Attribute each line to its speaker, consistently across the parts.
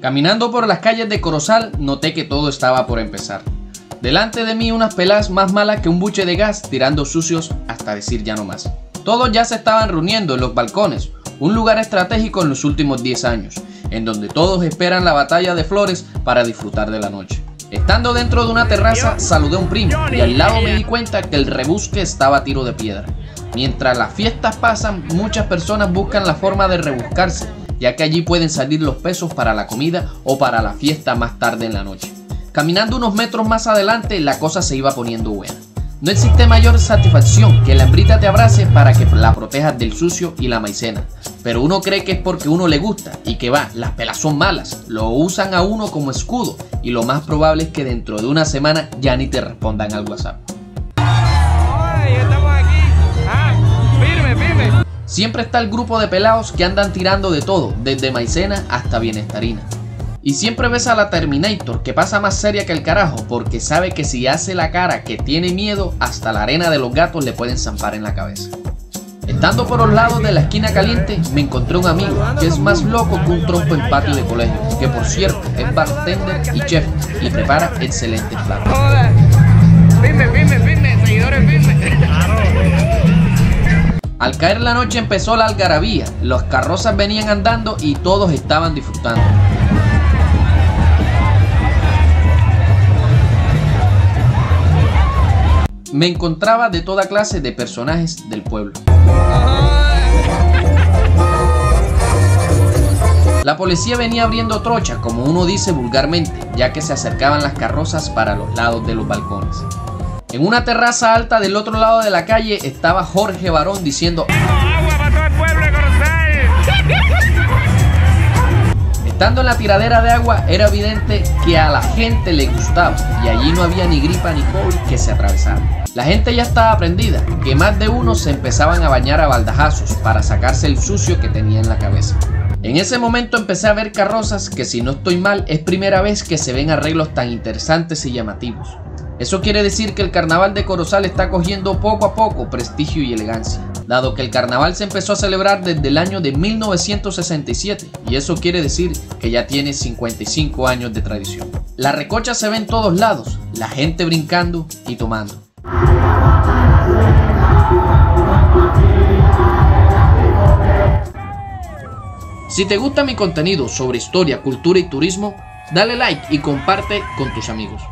Speaker 1: Caminando por las calles de Corozal, noté que todo estaba por empezar. Delante de mí unas pelas más malas que un buche de gas tirando sucios hasta decir ya no más. Todos ya se estaban reuniendo en los balcones, un lugar estratégico en los últimos 10 años, en donde todos esperan la batalla de flores para disfrutar de la noche. Estando dentro de una terraza, saludé a un primo y al lado me di cuenta que el rebusque estaba a tiro de piedra. Mientras las fiestas pasan, muchas personas buscan la forma de rebuscarse, ya que allí pueden salir los pesos para la comida o para la fiesta más tarde en la noche. Caminando unos metros más adelante, la cosa se iba poniendo buena. No existe mayor satisfacción que la hembrita te abrace para que la protejas del sucio y la maicena. Pero uno cree que es porque uno le gusta y que va, las pelas son malas, lo usan a uno como escudo y lo más probable es que dentro de una semana ya ni te respondan al WhatsApp. Siempre está el grupo de pelados que andan tirando de todo, desde maicena hasta bienestarina. Y siempre ves a la Terminator que pasa más seria que el carajo porque sabe que si hace la cara que tiene miedo, hasta la arena de los gatos le pueden zampar en la cabeza. Estando por los lados de la esquina caliente, me encontré un amigo que es más loco que un trompo en patio de colegio, que por cierto es bartender y chef y prepara excelentes platos. Al caer la noche empezó la algarabía, las carrozas venían andando y todos estaban disfrutando. me encontraba de toda clase de personajes del pueblo. La policía venía abriendo trocha, como uno dice vulgarmente, ya que se acercaban las carrozas para los lados de los balcones. En una terraza alta del otro lado de la calle estaba Jorge Barón diciendo Estando en la tiradera de agua era evidente que a la gente le gustaba y allí no había ni gripa ni COVID que se atravesara. La gente ya estaba aprendida, que más de uno se empezaban a bañar a baldajazos para sacarse el sucio que tenía en la cabeza. En ese momento empecé a ver carrozas que si no estoy mal es primera vez que se ven arreglos tan interesantes y llamativos. Eso quiere decir que el carnaval de Corozal está cogiendo poco a poco prestigio y elegancia, dado que el carnaval se empezó a celebrar desde el año de 1967 y eso quiere decir que ya tiene 55 años de tradición. La recocha se ve en todos lados, la gente brincando y tomando. Si te gusta mi contenido sobre historia, cultura y turismo, dale like y comparte con tus amigos.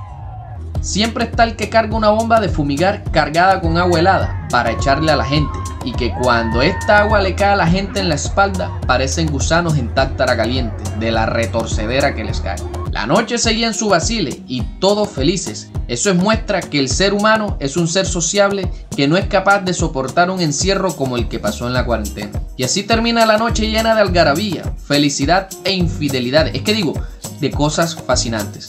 Speaker 1: Siempre está el que carga una bomba de fumigar cargada con agua helada para echarle a la gente y que cuando esta agua le cae a la gente en la espalda parecen gusanos en tártara caliente de la retorcedera que les cae. La noche seguía en su vacile y todos felices. Eso es muestra que el ser humano es un ser sociable que no es capaz de soportar un encierro como el que pasó en la cuarentena. Y así termina la noche llena de algarabía, felicidad e infidelidad. Es que digo, de cosas fascinantes.